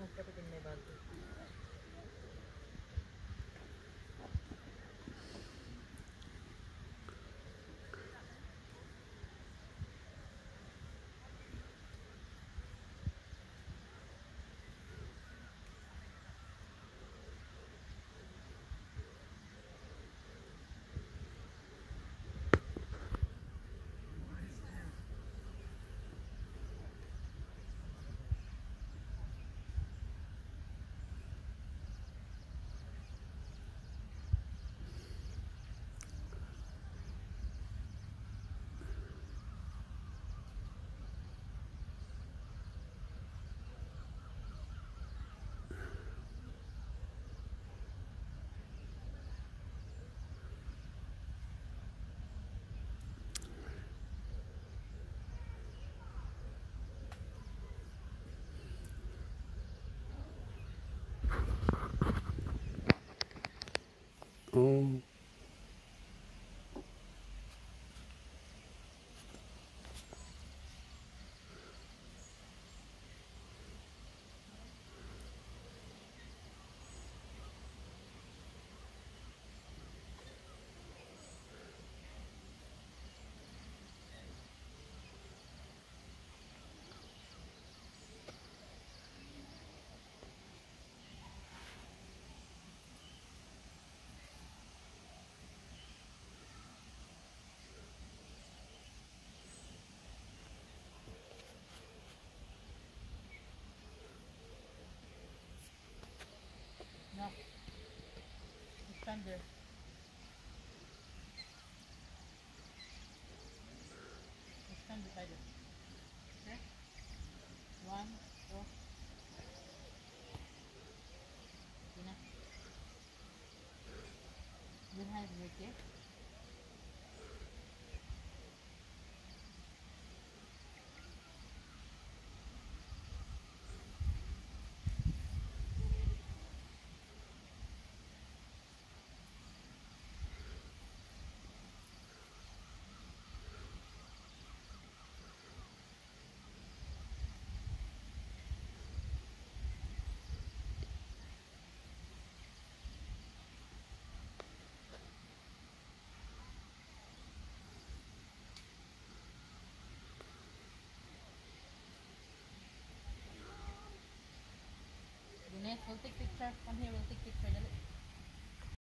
मुफ़्त में बाद hum. Stand there. Stand beside it. Okay? One, two. Okay na. Good hand, okay? take picture. Come here, we'll take picture.